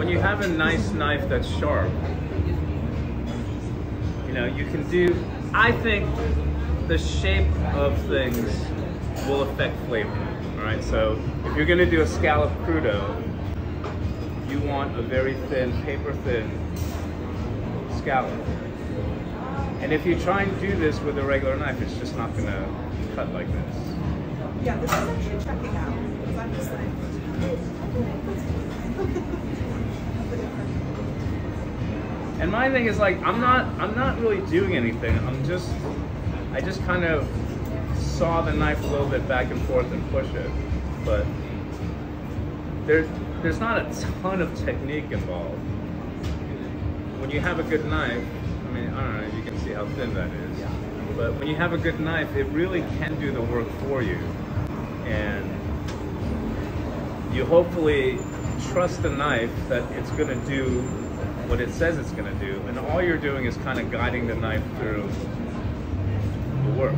when you have a nice knife that's sharp, you know, you can do, I think the shape of things will affect flavor. All right, so if you're gonna do a scallop crudo, you want a very thin, paper thin scallop. And if you try and do this with a regular knife, it's just not gonna cut like this. Yeah, this is actually checking out. And my thing is like I'm not I'm not really doing anything. I'm just I just kind of saw the knife a little bit back and forth and push it. But there's there's not a ton of technique involved. When you have a good knife, I mean I don't know if you can see how thin that is. But when you have a good knife, it really can do the work for you. And you hopefully trust the knife that it's going to do what it says it's going to do, and all you're doing is kind of guiding the knife through the work.